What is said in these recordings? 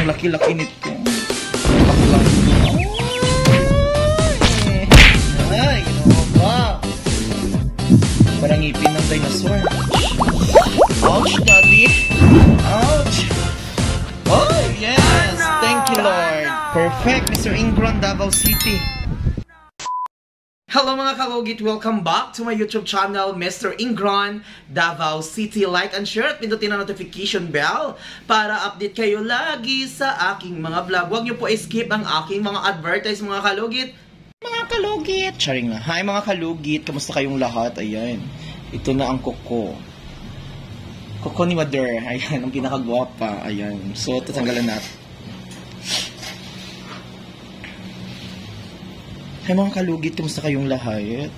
Ang laki-laki nito. Baklang. Ay! Ginawa ba? Parang ngipin ng dinosaur. Ouch, daddy. Ouch. Oh, yes. Thank you, Lord. Perfect, Mr. Ingron, Davao City. Hello mga kalugit! Welcome back to my YouTube channel, Mr. Ingron, Davao City. Like and share at pindutin ang notification bell para update kayo lagi sa aking mga vlog. Huwag niyo po skip ang aking mga advertise mga kalugit. Mga kalugit! Charing na. Hi mga kalugit! Kamusta kayong lahat? Ayan. Ito na ang kuko. Kuko ni Mother. Ayan, ang pinakagwapa. Ayan. So, tatanggalan natin. Hay mga kalugit, kumusta kayong lahat?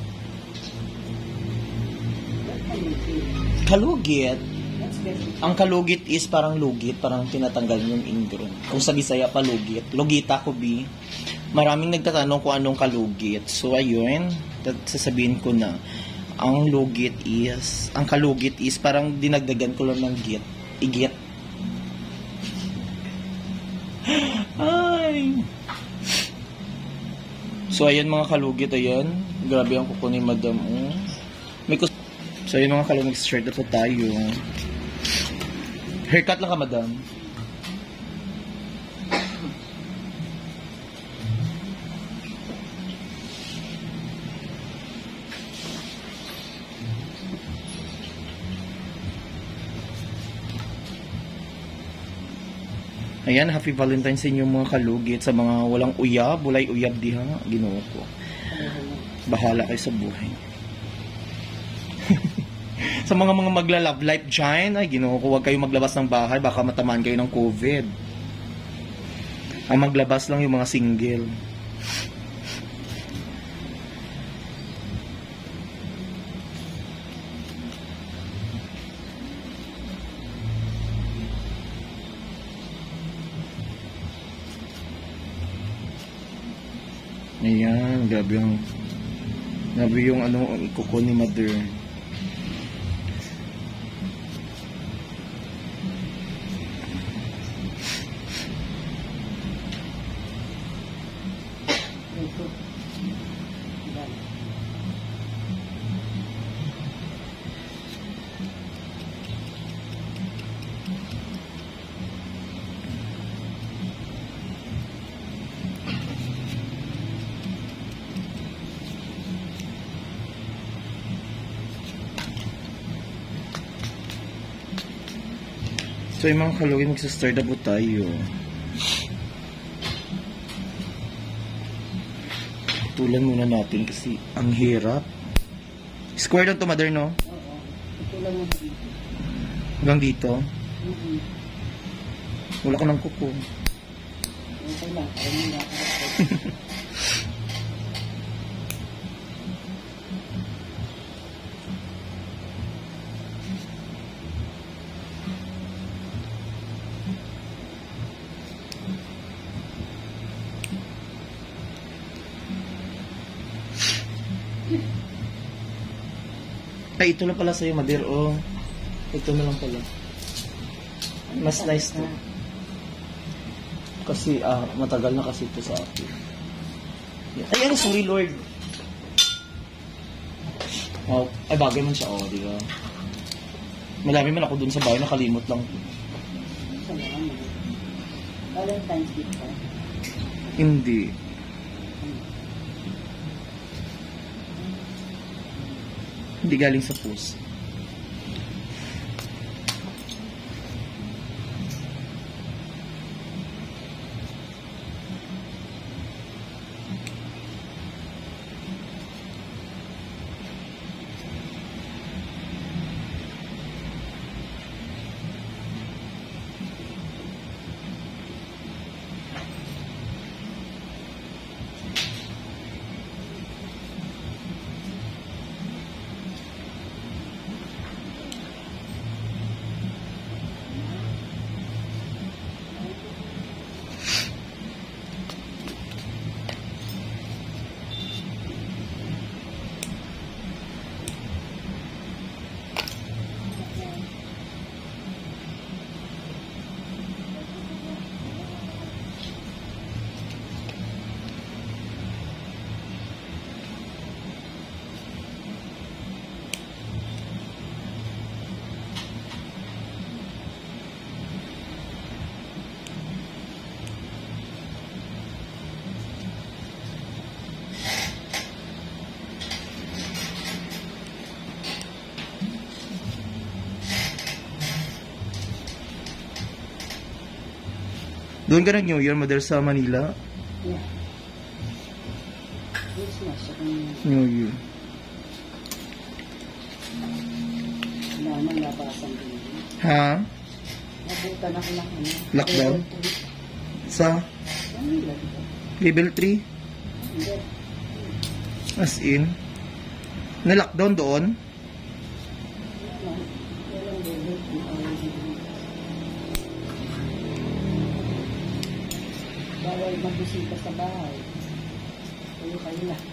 Kalugit? Ang kalugit is parang lugit, parang tinatanggal yung ingron. Kung sa Bisaya pa lugit. Lugita ko, bi. Maraming nagtatanong kung anong kalugit. So, ayun, sasabihin ko na, ang lugit is, ang kalugit is parang dinagdagan ko lang ng git. Igit. Ay! So, ayan mga kalugit, ayan. Grabe ang kuko ni madam. May kus- so, ayan mga kalugit, shirt na tayo. Haircut lang ka, madam. Ayan, happy Valentine's sa inyo mga kalugit. Sa mga walang uyab, walay uyab diha, ginoo ko. Bahala kayo sa buhay. sa mga mga magla-love life dyan, ay ginoo ko, huwag kayo maglabas ng bahay, baka matamaan kayo ng COVID. Ang maglabas lang yung mga single. Grabe yung grabe yung ano, kuko ni mother. So yung mga kalugin, magsistart na po tayo. Tulan muna natin kasi ang hirap. Square lang to mother, no? Oo. Lang yung dito. Hanggang dito. Mhm. Wala ko ng kuko. Okay lang. Ay, ito na pala sa'yo, mother. Oh. Ito na lang pala. Mas nice to. Kasi, ah, matagal na kasi ito sa akin. Ay, ano, sorry, Lord. Oh, ay, bagay man siya, oh, di ba? Malami man ako dun sa bahay, nakalimot lang. Valentine's gift. Hindi. Hindi galing sa puso. Doon ka nag-New Year, mother, sa Manila? Yeah. Christmas. New Year. Wala nang labasan din. Ha? Nabutan ako ng ano. Lockdown? Sa Manila, level 3? Hindi. As in? Na-lockdown doon? Ang- Bawal magbisita sa bahay. Kayo kayo na.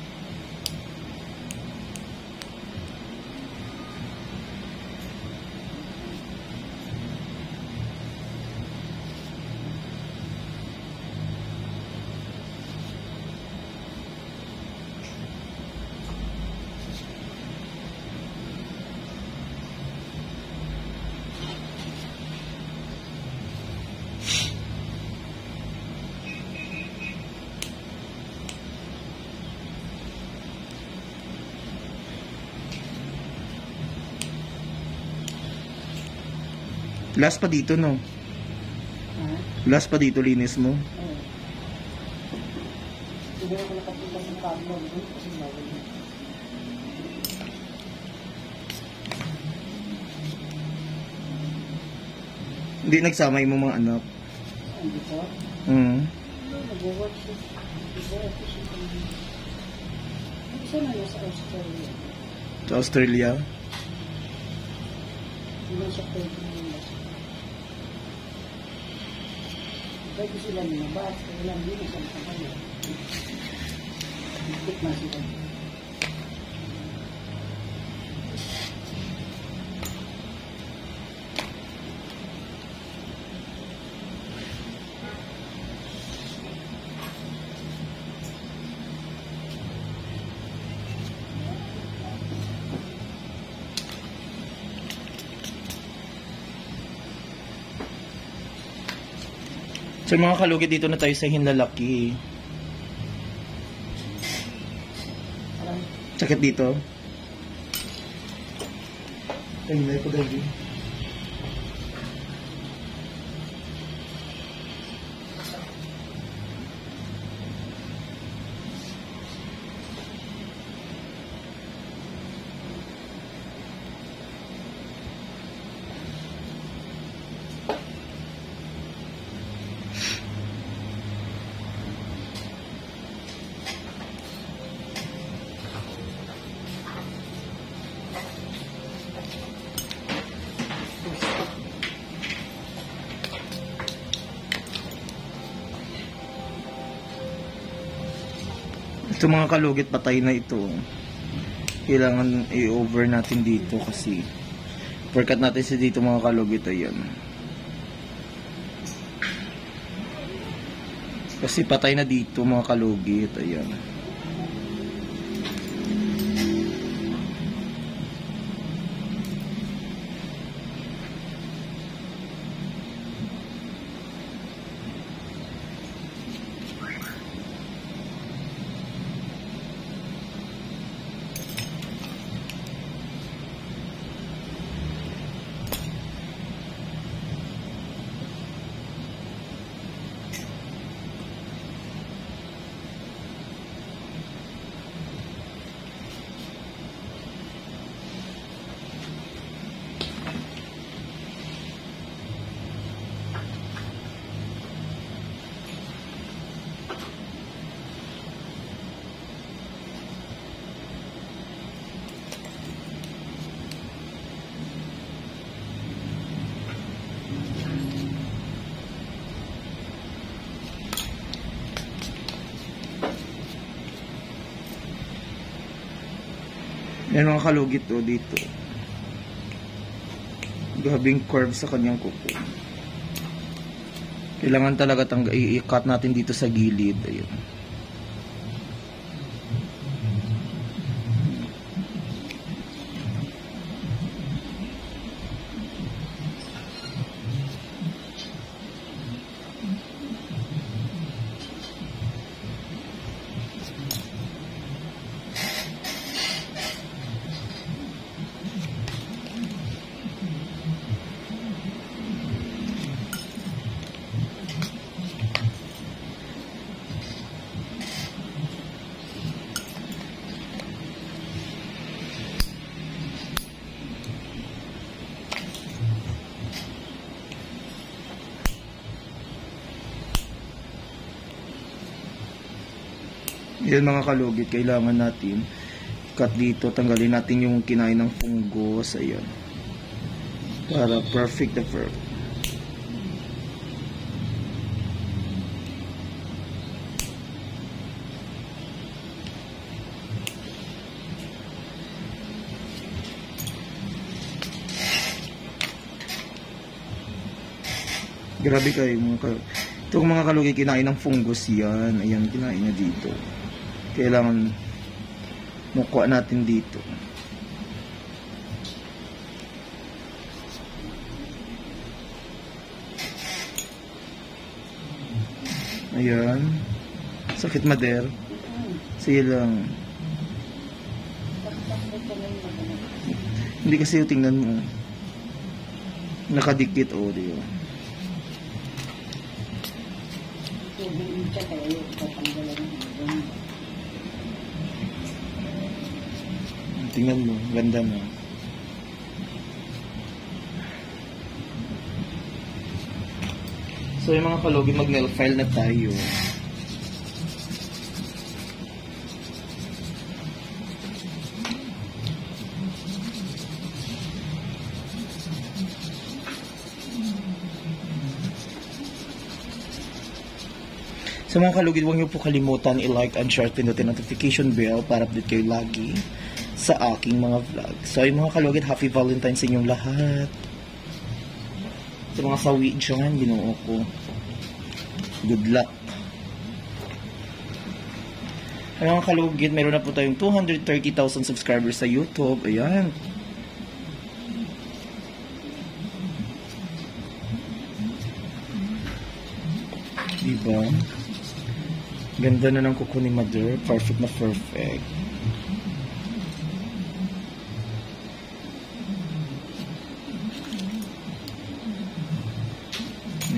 Last pa dito, no? Last pa dito, linis mo. Hindi. Hindi nagsama yung mga anak. Hindi ko. Mm. Nag-work Australia. Australia. Hindi Pwede sila lumabas. Na siya makakaya. Higpit na sila. Sa mga kalugit dito na tayo sa Hinlalaki. Sakit dito. Ay, may pagagi. Ito mga kalugit patay na ito. Kailangan i-over natin dito kasi Perkat natin si dito mga kalugit ayan. Kasi patay na dito mga kalugit ayan. Yan mga kalugit o dito. Gabing curve sa kanyang kuko. Kailangan talaga tang i-cut natin dito sa gilid. Ayun. Yan mga kalugit, kailangan natin cut dito, tanggalin natin yung kinain ng fungus, ayan. Para perfect the perfect. Grabe kayo mga ka Itong mga kalugit kinain ng fungus yan. Ayan, kinain niya dito. Kailangan mukuha natin dito. Ayan. Sakit mader. Sige lang. Taktak ko lang yung Hindi kasi yung tingnan mo. Nakadikit o, di ba? tubig yung Tingnan mo, ganda mo. So yung mga kalugin, mag-nail file na tayo. Sa mga kalugid, huwag niyo po kalimutan i-like and share pindutin notification bell para update kayo lagi sa aking mga vlog. So, yung mga kalugid, happy Valentine's sa inyong lahat. Sa mga sawi dyan, ginoo ko. Good luck. Ay, mga kalugid, meron na po tayong 230,000 subscribers sa YouTube. Ayan. Diba? Ganda na ng kuko ni Mother. Perfect na perfect.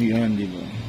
Ayan, di ba?